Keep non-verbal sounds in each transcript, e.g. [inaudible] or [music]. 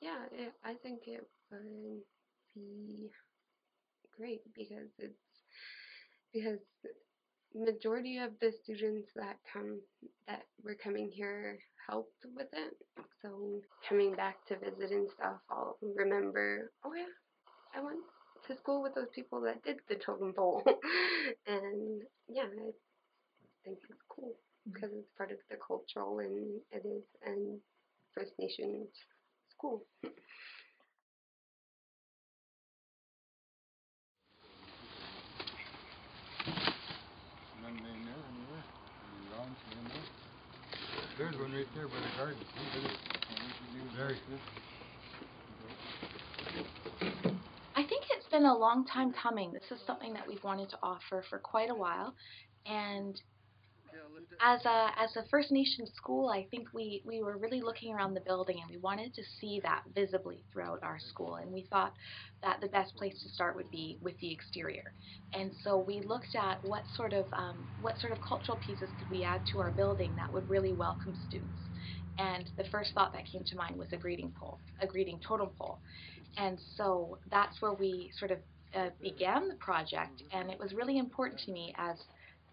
yeah, it, I think it would be great because it's because majority of the students that come that were coming here helped with it. So coming back to visit and stuff, I'll remember, oh yeah, I went to school with those people that did the totem pole, [laughs] and yeah, I think it's cool mm-hmm. because it's part of the cultural and it is and First Nations school. There's one right there by the garden. Very good. I think it's been a long time coming. This is something that we've wanted to offer for quite a while, and as a as a First Nation school, I think we we were really looking around the building and we wanted to see that visibly throughout our school, and we thought that the best place to start would be with the exterior. And so we looked at what sort of um, what sort of cultural pieces could we add to our building that would really welcome students. And the first thought that came to mind was a greeting pole, a greeting totem pole. And so that's where we sort of uh, began the project, and it was really important to me as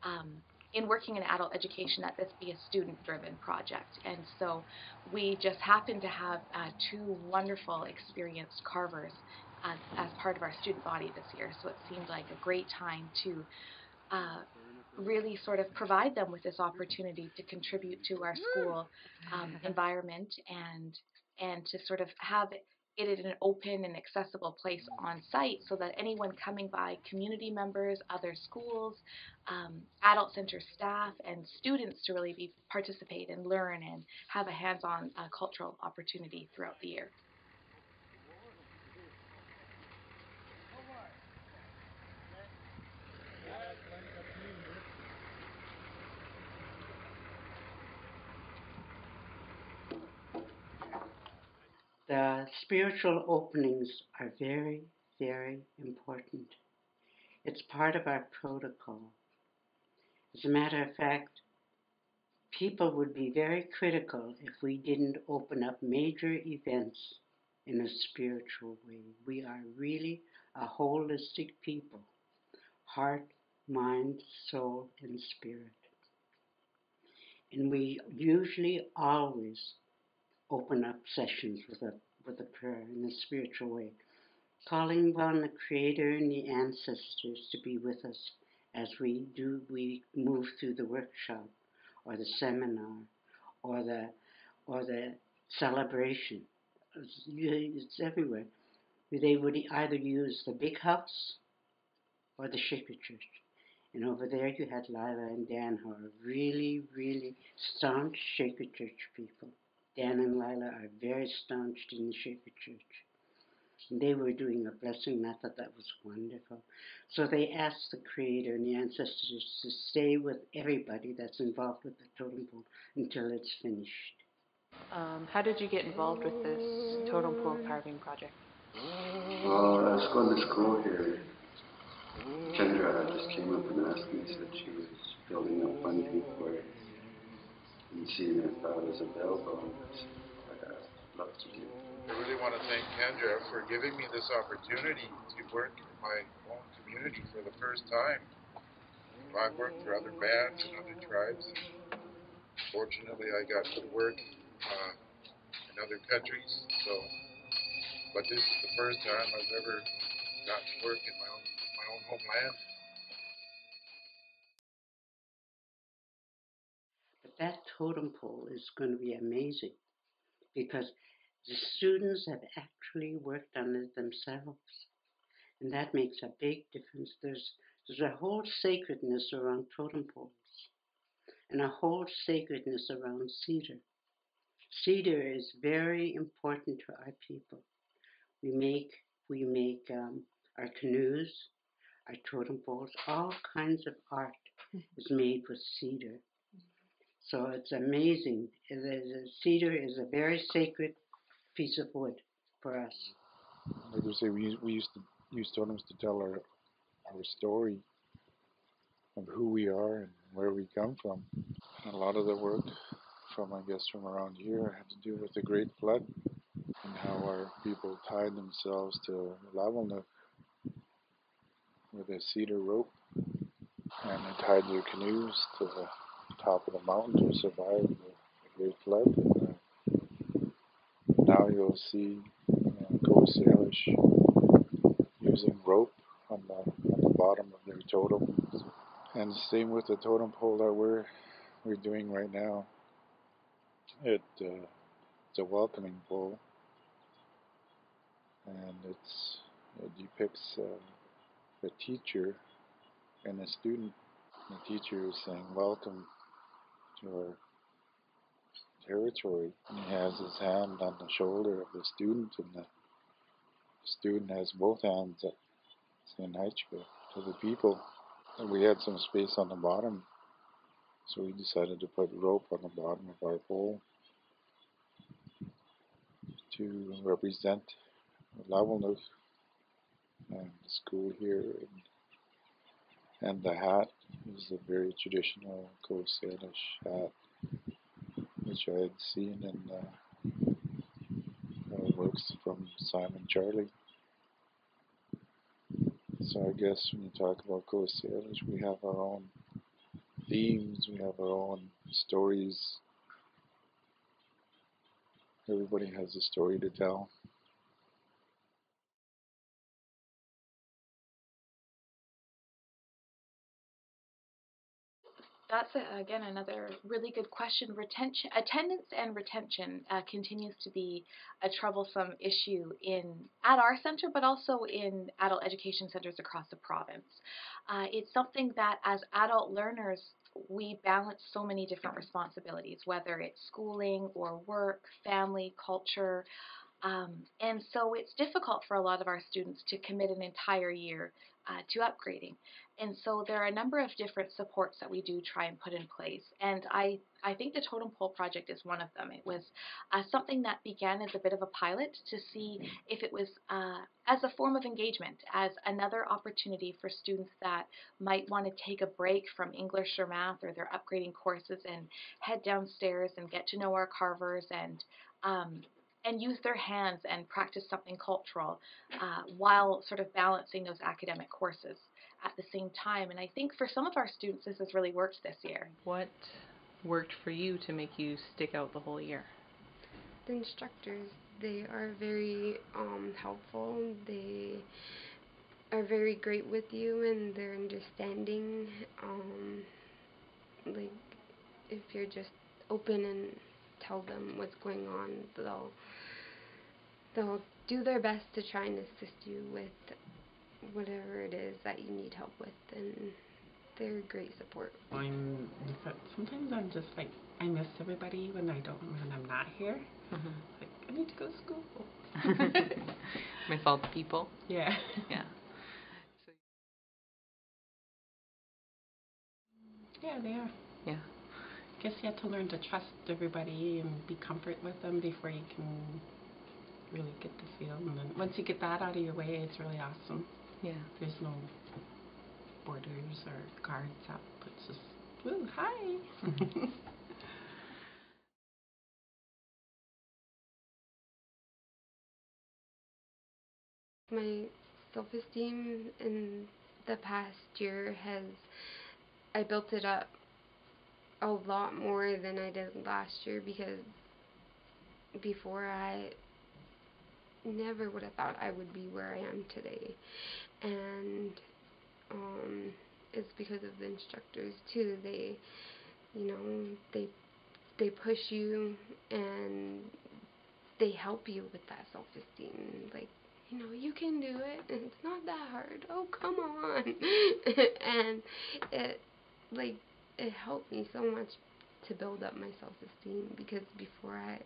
um, in working in adult education that this be a student-driven project. And so we just happened to have uh, two wonderful experienced carvers as, as part of our student body this year. So it seemed like a great time to uh, really sort of provide them with this opportunity to contribute to our school um, [laughs] environment and and to sort of have it in an open and accessible place on site so that anyone coming by, community members, other schools, um, adult center staff, and students to really be participate and learn and have a hands-on uh, cultural opportunity throughout the year. The spiritual openings are very, very important. It's part of our protocol. As a matter of fact, people would be very critical if we didn't open up major events in a spiritual way. We are really a holistic people heart, mind, soul, and spirit. And we usually always open up sessions with a with a prayer in a spiritual way, calling upon the Creator and the ancestors to be with us as we do we move through the workshop or the seminar or the or the celebration. It's, everywhere. They would either use the big house or the Shaker Church. And over there you had Lila and Dan who are really, really staunch Shaker Church people. Dan and Lila are very staunch in the Shaker Church. And they were doing a blessing, and I thought that was wonderful. So they asked the Creator and the ancestors to stay with everybody that's involved with the totem pole until it's finished. Um, how did you get involved with this totem pole carving project? Well, I was going to school here. Kendra just came up and asked me, said she was building up funding for it and seeing if I was available. I really want to thank Kendra for giving me this opportunity to work in my own community for the first time. I've worked for other bands and other tribes. Fortunately, I got to work uh, in other countries. So, but this is the first time I've ever got to work in my own my own homeland. That totem pole is going to be amazing because the students have actually worked on it themselves. And that makes a big difference. There's, there's a whole sacredness around totem poles and a whole sacredness around cedar. Cedar is very important to our people. We make, we make um, our canoes, our totem poles, all kinds of art is made with cedar. So it's amazing. The, cedar is a very sacred piece of wood for us. Like we say, we we used to use totems to tell our our story of who we are and where we come from. A lot of the work from, I guess, from around here had to do with the Great Flood. and how our people tied themselves to Lavalnook with a cedar rope, and they tied their canoes to the top of the mountain to survive the, great flood. And, uh, now you'll see uh, Coast Salish using rope on the on the bottom of their totems, and same with the totem pole that we're we're doing right now. It uh, it's a welcoming pole, and it's it depicts uh, teacher and a student. The teacher is saying, "Welcome to our territory," he has his hand on the shoulder of the student, and the student has both hands at saying "Haichka" to the people. And we had some space on the bottom, so we decided to put rope on the bottom of our pole to represent Lavalnook and the school here. And, and the hat is a very traditional Coast Salish hat, which I had seen in uh, uh, works from Simon Charlie. So I guess when you talk about Salish, we have our own themes, we have our own stories. Everybody has a story to tell. That's a, again another really good question. Retention, attendance, and retention uh, continues to be a troublesome issue in at our center, but also in adult education centers across the province. Uh, it's something that, as adult learners, we balance so many different responsibilities, whether it's schooling or work, family, culture. Um, and so it's difficult for a lot of our students to commit an entire year uh, to upgrading. And so there are a number of different supports that we do try and put in place. And I, I think the Totem Pole Project is one of them. It was uh, something that began as a bit of a pilot to see if it was uh, as a form of engagement, as another opportunity for students that might want to take a break from English or math or their upgrading courses and head downstairs and get to know our carvers and um, and use their hands and practice something cultural uh, while sort of balancing those academic courses at the same time. And I think for some of our students, this has really worked this year. What worked for you to make you stick out the whole year? The instructors, they are very um, helpful. They are very great with you and they're understanding. Um, like, if you're just open and tell them what's going on, they'll they'll do their best to try and assist you with whatever it is that you need help with, and they're great support. I'm sometimes I'm just like I miss everybody when I don't when I'm not here. Mm-hmm. Like I need to go to school. [laughs] Miss all the people. Yeah. Yeah. Yeah, they are. Yeah. I Guess you have to learn to trust everybody and be comfort with them before you can really get the feel. And then once you get that out of your way, it's really awesome. Yeah. There's no borders or guards up. It's just, woo, hi. [laughs] My self esteem in the past year has, I built it up a lot more than I did last year because before I never would have thought I would be where I am today. And um, it's because of the instructors too. They, you know, they they push you and they help you with that self esteem. Like, you know, you can do it. [laughs] It's not that hard. Oh, come on. [laughs] and it, like, it helped me so much to build up my self esteem because before I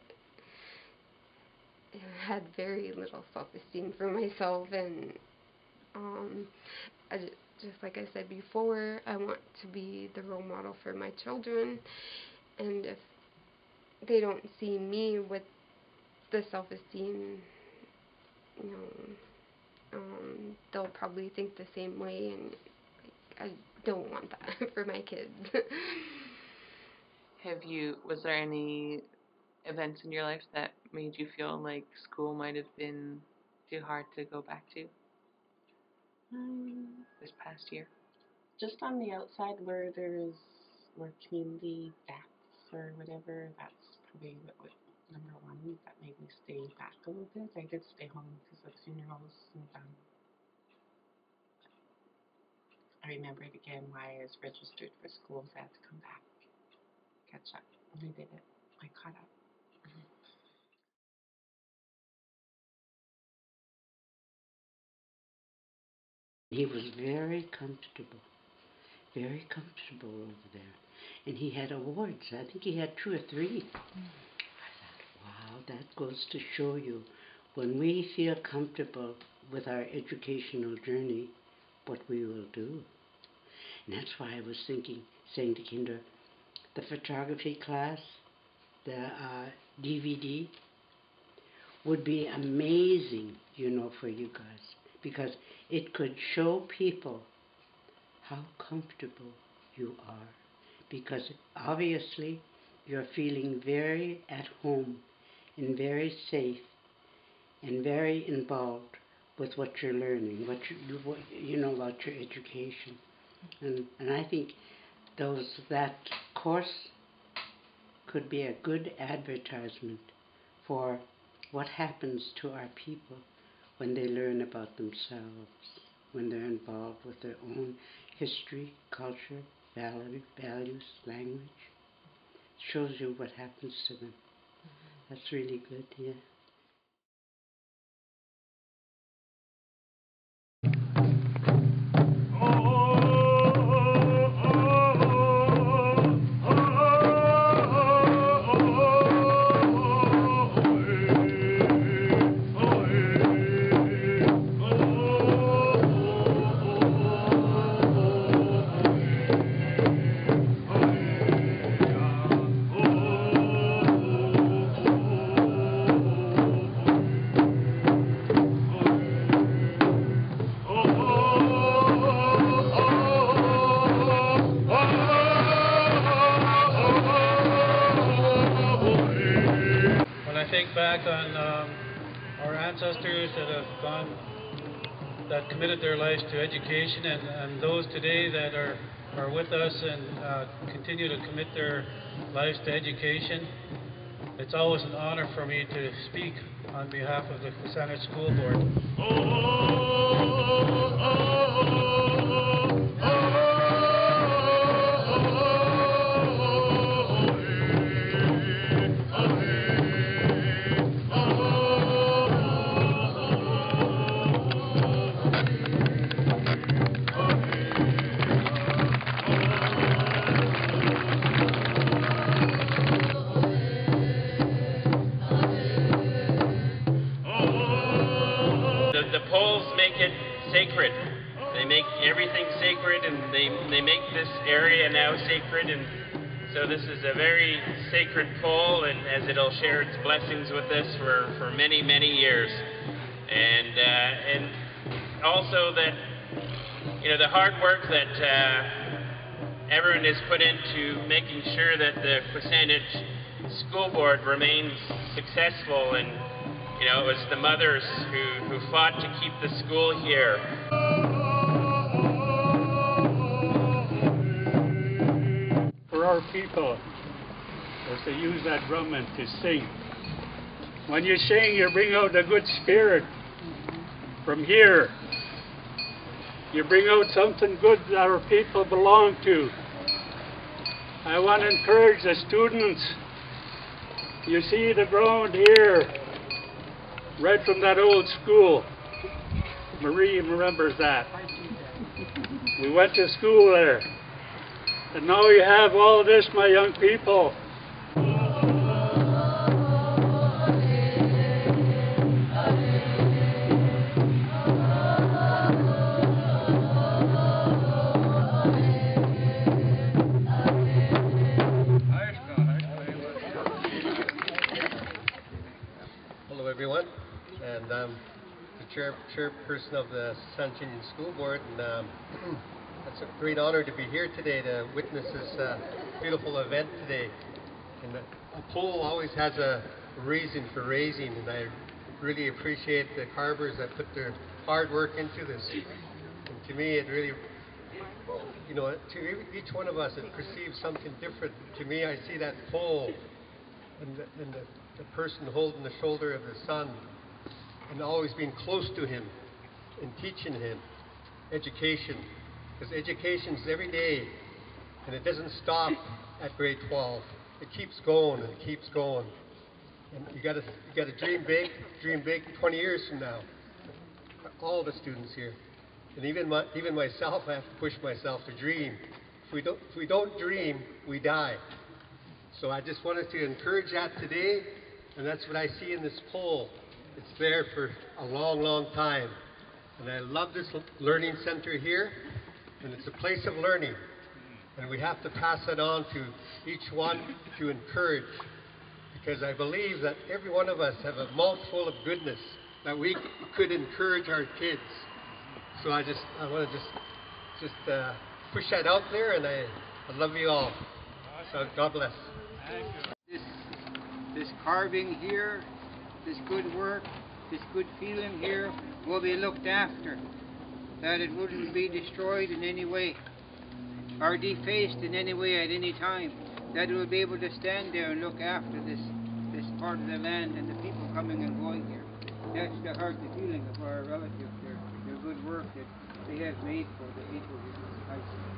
had very little self esteem for myself and um I just, just like I said before, I want to be the role model for my children and if they don't see me with the self esteem you know um they'll probably think the same way and like, I don't want that [laughs] for my kids. Have you? Was there any events in your life that made you feel like school might have been too hard to go back to Um, this past year? just on the outside where there's more community deaths or whatever, that's probably what, what number one that made me stay back a little bit. I did stay home because of funerals and um, I remembered again why I was registered for school. So I had to come back, catch up. When I did it, I caught up. He was very comfortable, very comfortable over there. And he had awards. I think he had two or three. I thought, wow, that goes to show you when we feel comfortable with our educational journey, what we will do. And that's why I was thinking, saying to Kendra, the photography class, the uh, DVD, would be amazing, you know, for you guys because it could show people how comfortable you are. Because obviously you're feeling very at home and very safe and very involved with what you're learning, what you, what, you know about your education, and and I think those that course could be a good advertisement for what happens to our people when they learn about themselves, when they're involved with their own history, culture, value, values, language. shows you what happens to them. Mm-hmm. That's really good, yeah. To education, and, and those today that are, are with us and uh, continue to commit their lives to education, it's always an honor for me to speak on behalf of the WSANEC School Board. The, they they make this area now sacred. And so this is a very sacred pole, and as it'll share its blessings with us for, for many many years. And uh, and also that you know the hard work that uh, everyone has put into making sure that the WSANEC School Board remains successful and you know, it was the mothers who, who fought to keep the school here. Our people was to use that drum and to sing. When you sing, you bring out the good spirit from here. You bring out something good that our people belong to. I want to encourage the students. You see the ground here, right from that old school. Marie remembers that. We went to school there. And now you have all this, my young people. Hello, everyone, and I'm the chair, chairperson of the WSANEC School Board, and um, it's a great honor to be here today to witness this uh, beautiful event today. And a pole always has a reason for raising, and I really appreciate the carvers that put their hard work into this. And to me, it really, you know, to each one of us, it perceives something different. To me, I see that pole and the, and the, the person holding the shoulder of the son and always being close to him and teaching him education. Because education's every day and it doesn't stop at grade 12. It keeps going and it keeps going. And you gotta, you gotta dream big, dream big 20 years from now. All the students here. And even, my, even myself, I have to push myself to dream. If we, don't, if we don't dream, we die. So I just wanted to encourage that today, and that's what I see in this pole. It's there for a long, long time. And I love this learning center here, and it's a place of learning. And we have to pass it on to each one to encourage. Because I believe that every one of us have a mouthful of goodness that we could encourage our kids. So I just, I want to just, just uh, push that out there, and I, I love you all. So God bless. this, this carving here, this good work, this good feeling here will be looked after. That it wouldn't be destroyed in any way or defaced in any way at any time. That it would be able to stand there and look after this, this part of the land and the people coming and going here. That's the heart, the feeling of our relatives, their, their good work that they have made for the people here. I-